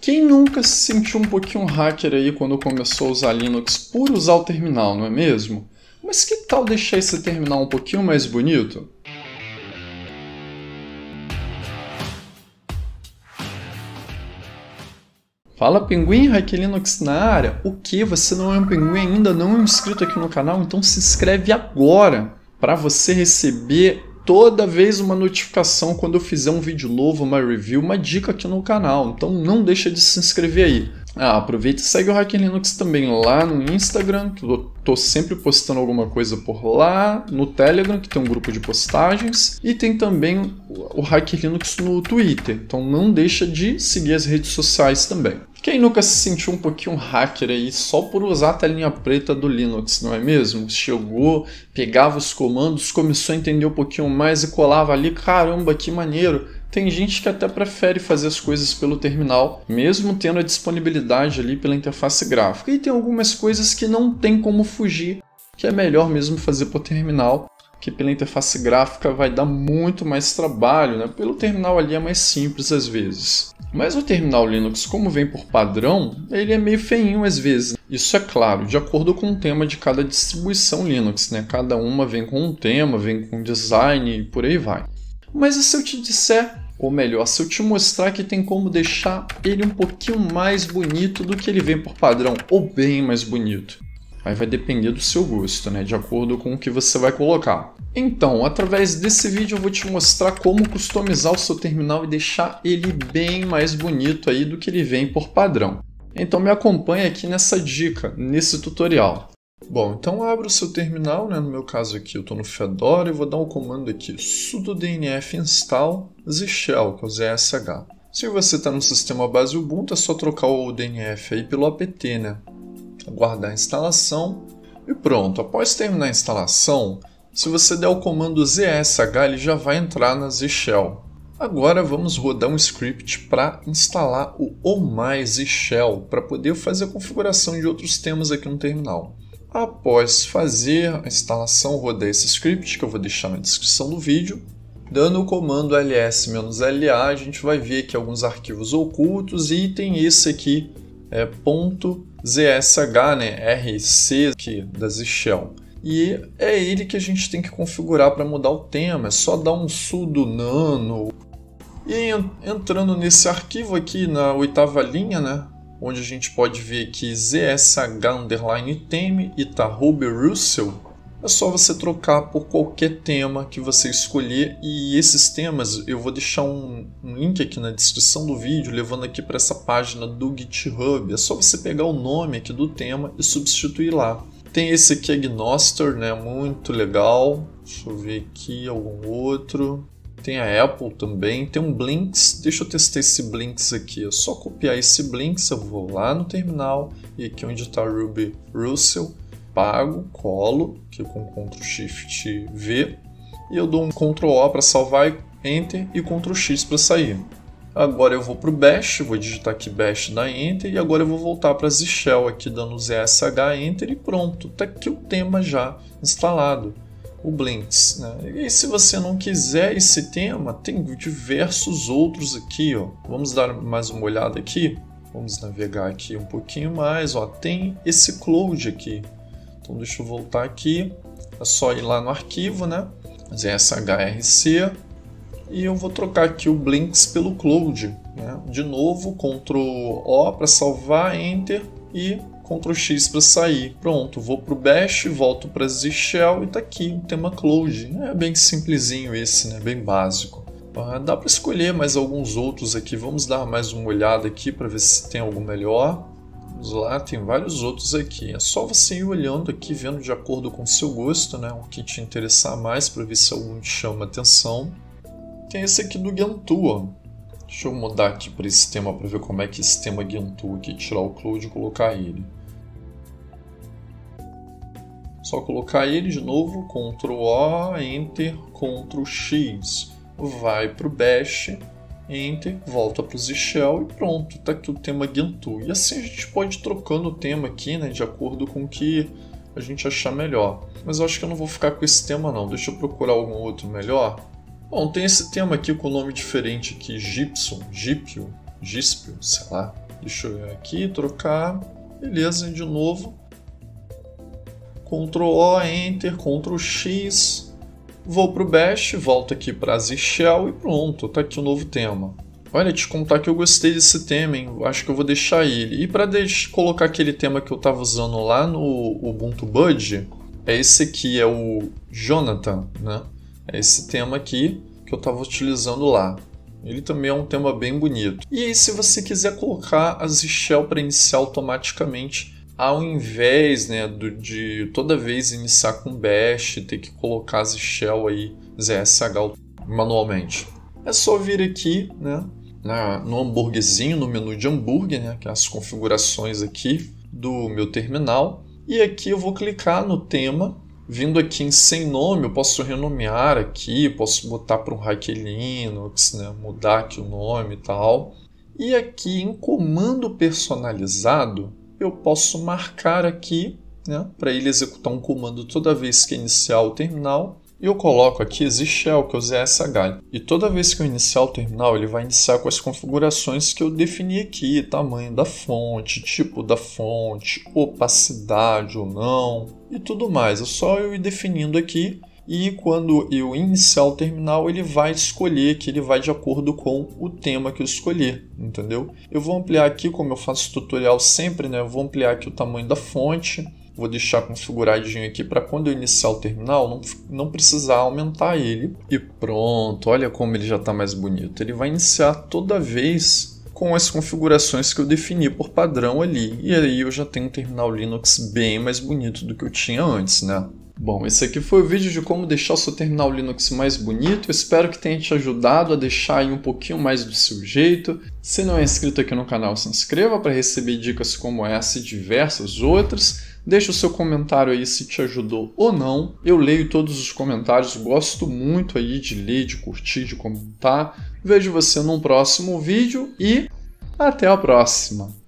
Quem nunca se sentiu um pouquinho hacker aí quando começou a usar Linux por usar o terminal, não é mesmo? Mas que tal deixar esse terminal um pouquinho mais bonito? Fala Pinguim, Hack Linux na área. O que? Você não é um pinguim ainda? Não é inscrito aqui no canal? Então se inscreve agora para você receber toda vez uma notificação quando eu fizer um vídeo novo, uma review, uma dica aqui no canal. Então não deixa de se inscrever aí. Ah, aproveita e segue o Hacker Linux também lá no Instagram, eu tô sempre postando alguma coisa por lá, no Telegram, que tem um grupo de postagens, e tem também o Hacker Linux no Twitter. Então não deixa de seguir as redes sociais também. Quem nunca se sentiu um pouquinho hacker aí só por usar a telinha preta do Linux, não é mesmo? Chegou, pegava os comandos, começou a entender um pouquinho mais e colava ali, caramba, que maneiro. Tem gente que até prefere fazer as coisas pelo terminal, mesmo tendo a disponibilidade ali pela interface gráfica. E tem algumas coisas que não tem como fugir, que é melhor mesmo fazer por terminal, que pela interface gráfica vai dar muito mais trabalho, né? Pelo terminal ali é mais simples às vezes. Mas o terminal Linux, como vem por padrão, ele é meio feinho às vezes. Isso é claro, de acordo com o tema de cada distribuição Linux, né? Cada uma vem com um tema, vem com um design e por aí vai. Mas e se eu te disser, ou melhor, se eu te mostrar que tem como deixar ele um pouquinho mais bonito do que ele vem por padrão, ou bem mais bonito? Aí vai depender do seu gosto, né? De acordo com o que você vai colocar. Então, através desse vídeo eu vou te mostrar como customizar o seu terminal e deixar ele bem mais bonito aí do que ele vem por padrão. Então me acompanhe aqui nessa dica, nesse tutorial. Bom, então abra o seu terminal, né? no meu caso aqui eu estou no Fedora e vou dar um comando aqui, sudo dnf install zshell, que é o zsh. Se você está no sistema base Ubuntu é só trocar o dnf aí pelo apt, né? Aguardar a instalação e pronto. Após terminar a instalação, se você der o comando zsh, ele já vai entrar na zshell. Agora vamos rodar um script para instalar o ou mais zshell para poder fazer a configuração de outros temas aqui no terminal. Após fazer a instalação, rodar esse script que eu vou deixar na descrição do vídeo, dando o comando ls-la, a gente vai ver aqui alguns arquivos ocultos. E tem esse aqui, é, .zsh, né, rc aqui, da Shell. E é ele que a gente tem que configurar para mudar o tema. É só dar um sudo nano. E entrando nesse arquivo aqui na oitava linha, né, onde a gente pode ver que zsh underline theme e Ruby Russell, é só você trocar por qualquer tema que você escolher e esses temas eu vou deixar um, um link aqui na descrição do vídeo levando aqui para essa página do GitHub. É só você pegar o nome aqui do tema e substituir lá. Tem esse aqui, Agnoster, né? Muito legal. Deixa eu ver aqui algum outro. Tem a Apple também. Tem um Blinks. Deixa eu testar esse Blinks aqui. É só copiar esse Blinks. Eu vou lá no terminal. E aqui onde está Ruby Russell. Pago, colo, aqui com Ctrl Shift V. E eu dou um Ctrl O para salvar, Enter e Ctrl X para sair. Agora eu vou para o Bash, vou digitar aqui Bash, da Enter, e agora eu vou voltar para Shell aqui dando ZSH Enter e pronto, está aqui o tema já instalado, o Blinks. Né? E se você não quiser esse tema, tem diversos outros aqui. Ó. Vamos dar mais uma olhada aqui, vamos navegar aqui um pouquinho mais. Ó. Tem esse Cloud aqui, então deixa eu voltar aqui, é só ir lá no arquivo, né? ZSHRC, e eu vou trocar aqui o Blinks pelo Cloud. Né? De novo, Ctrl O para salvar, Enter e Ctrl X para sair. Pronto, vou para o Bash, volto para Z Shell e está aqui o tema Cloud. É bem simplesinho esse, né? bem básico. Ah, dá para escolher mais alguns outros aqui. Vamos dar mais uma olhada aqui para ver se tem algum melhor. Vamos lá, tem vários outros aqui. É só você ir olhando aqui, vendo de acordo com o seu gosto, né? o que te interessar mais para ver se algum te chama atenção. Tem esse aqui do Gentoo. Deixa eu mudar aqui para esse tema para ver como é que esse tema Gentoo aqui, tirar o Cloud e colocar ele. Só colocar ele de novo, Ctrl O, Enter, Ctrl X. Vai para o Bash, Enter, volta para o Shell e pronto, está aqui o tema Gentoo. E assim a gente pode ir trocando o tema aqui, né, de acordo com o que a gente achar melhor. Mas eu acho que eu não vou ficar com esse tema não, deixa eu procurar algum outro melhor. Bom, tem esse tema aqui com nome diferente aqui, Gibson, Gipio, Gispio, sei lá. Deixa eu aqui, trocar. Beleza, de novo. Ctrl O, Enter, Ctrl X. Vou para o Bash, volto aqui para Z Shell e pronto, tá aqui o novo tema. Olha, te contar que eu gostei desse tema, hein? Acho que eu vou deixar ele. E para colocar aquele tema que eu estava usando lá no Ubuntu Bud, é esse aqui, é o Jonathan, né? É esse tema aqui que eu estava utilizando lá. Ele também é um tema bem bonito. E aí, se você quiser colocar as shell para iniciar automaticamente, ao invés né, do, de toda vez iniciar com bash, ter que colocar as shell aí, ZSH manualmente. É só vir aqui, né, na, no hambúrguerzinho, no menu de hambúrguer, né, que é as configurações aqui do meu terminal. E aqui eu vou clicar no tema Vindo aqui em sem nome, eu posso renomear aqui, posso botar para um Hack Linux, né? mudar aqui o nome e tal. E aqui em comando personalizado, eu posso marcar aqui né, para ele executar um comando toda vez que iniciar o terminal e eu coloco aqui Shell, que é o ZSH. E toda vez que eu iniciar o terminal, ele vai iniciar com as configurações que eu defini aqui: tamanho da fonte, tipo da fonte, opacidade ou não e tudo mais. É só eu ir definindo aqui. E quando eu iniciar o terminal, ele vai escolher que ele vai de acordo com o tema que eu escolher, entendeu? Eu vou ampliar aqui, como eu faço tutorial sempre, né? Eu vou ampliar aqui o tamanho da fonte Vou deixar configuradinho aqui para quando eu iniciar o terminal não, não precisar aumentar ele. E pronto, olha como ele já está mais bonito. Ele vai iniciar toda vez com as configurações que eu defini por padrão ali. E aí eu já tenho um terminal Linux bem mais bonito do que eu tinha antes, né? Bom, esse aqui foi o vídeo de como deixar o seu terminal Linux mais bonito. Espero que tenha te ajudado a deixar aí um pouquinho mais do seu jeito. Se não é inscrito aqui no canal, se inscreva para receber dicas como essa e diversas outras. Deixe o seu comentário aí se te ajudou ou não. Eu leio todos os comentários, gosto muito aí de ler, de curtir, de comentar. Vejo você num próximo vídeo e até a próxima!